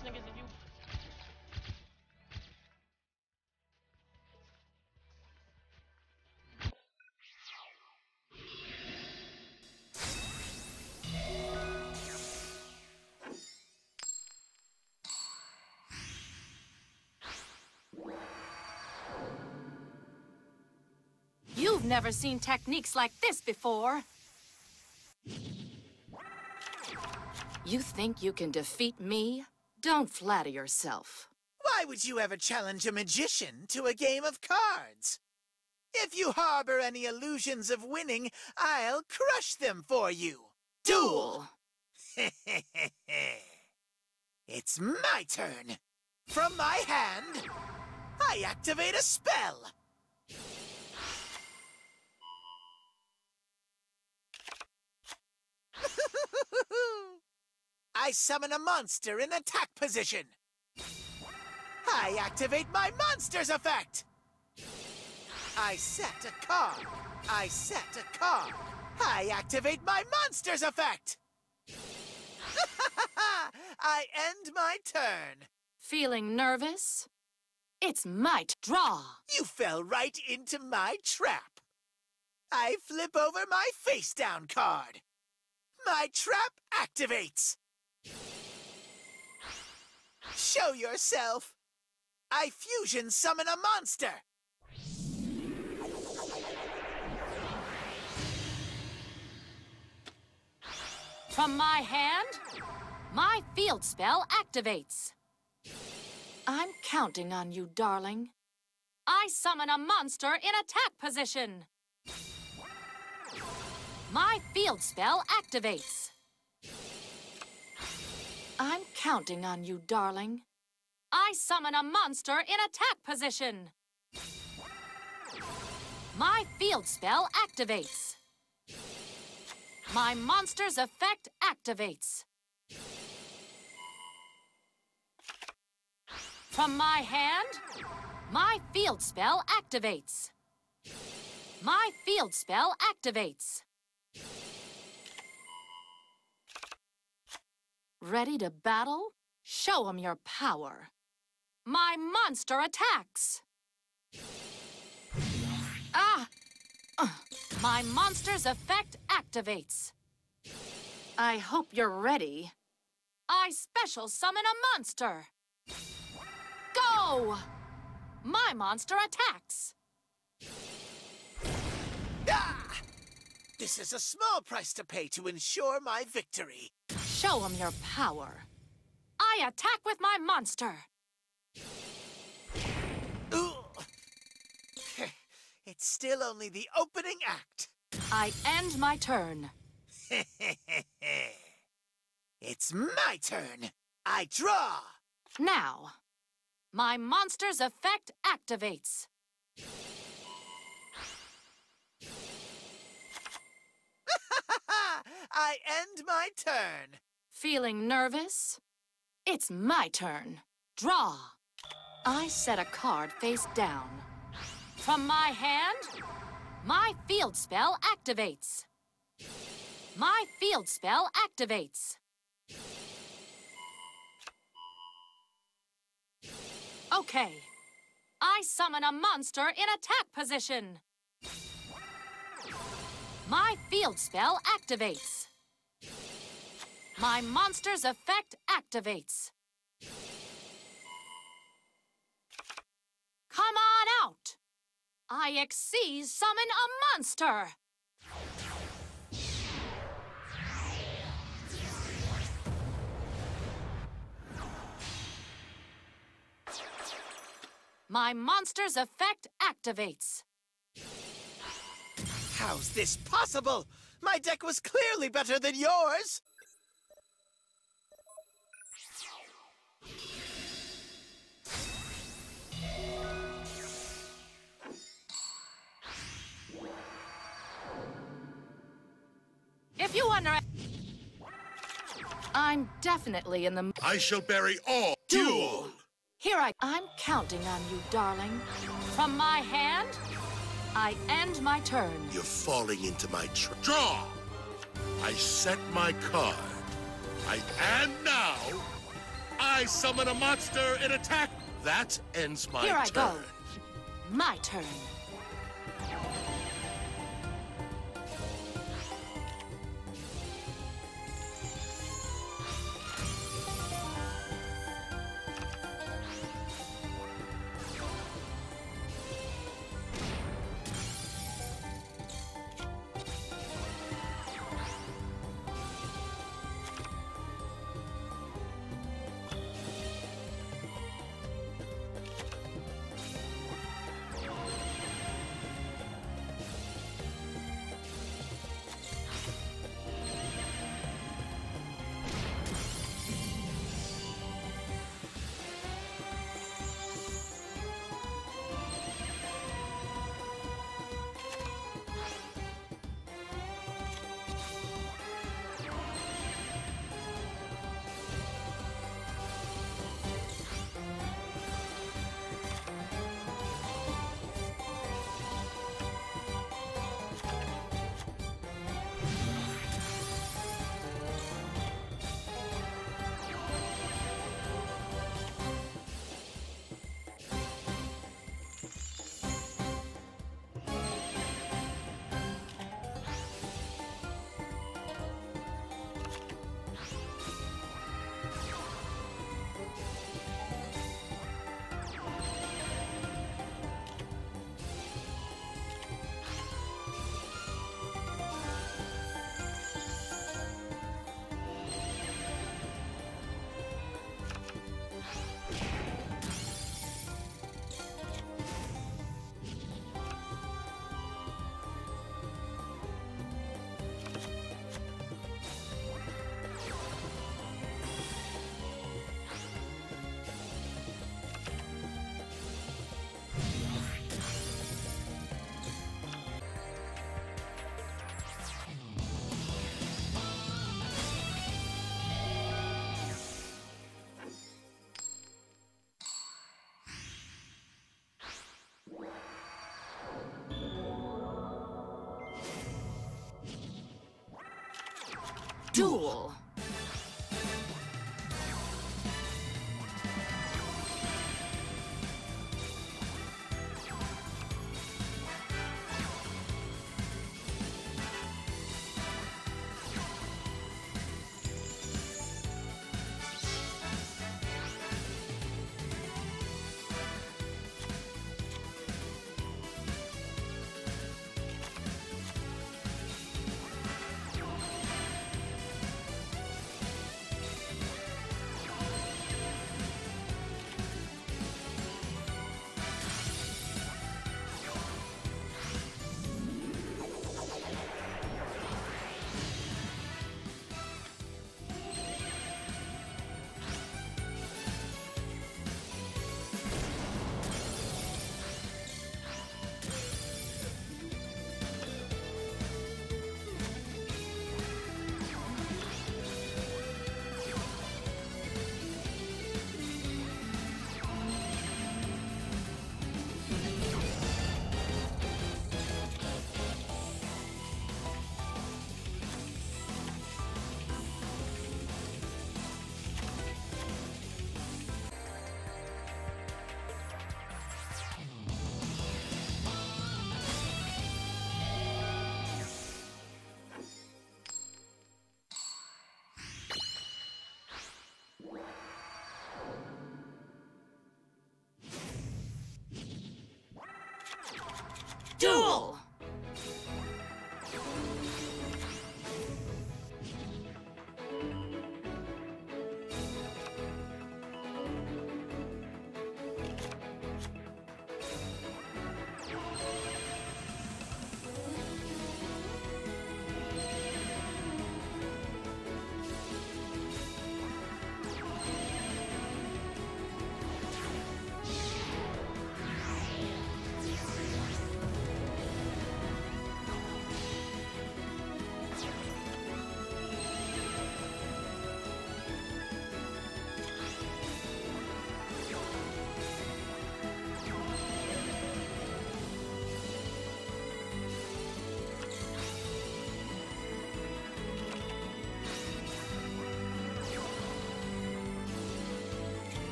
ass niggas you? You've never seen techniques like this before. You think you can defeat me? Don't flatter yourself. Why would you ever challenge a magician to a game of cards? If you harbor any illusions of winning, I'll crush them for you. Duel! it's my turn. From my hand, I activate a spell. I summon a monster in attack position. I activate my monster's effect. I set a card. I set a card. I activate my monster's effect. I end my turn. Feeling nervous? It's might draw. You fell right into my trap. I flip over my face down card. My trap activates. Show yourself. I fusion summon a monster. From my hand, my field spell activates. I'm counting on you, darling. I summon a monster in attack position. My field spell activates. Counting on you, darling. I summon a monster in attack position. My field spell activates. My monster's effect activates. From my hand, my field spell activates. My field spell activates. Ready to battle? Show Show 'em your power. My monster attacks. Ah! Uh, my monster's effect activates. I hope you're ready. I special summon a monster. Go! My monster attacks. Ah! This is a small price to pay to ensure my victory. Show 'em your power. I attack with my monster. It's still only the opening act. I end my turn. it's my turn. I draw. Now, my monster's effect activates. I end my turn. Feeling nervous? It's my turn. Draw. I set a card face down. From my hand, my field spell activates. My field spell activates. Okay. I summon a monster in attack position. My field spell activates. My monster's effect activates. Come on out! I Xyz summon a monster! My monster's effect activates. How's this possible? My deck was clearly better than yours! If you under... I'm definitely in the... I shall bury all. Duel! Here I... I'm counting on you, darling. From my hand, I end my turn. You're falling into my trap. Draw! I set my card. I... And now... I summon a monster and attack. That ends my Here I turn. go. My turn. Duel!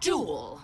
Duel!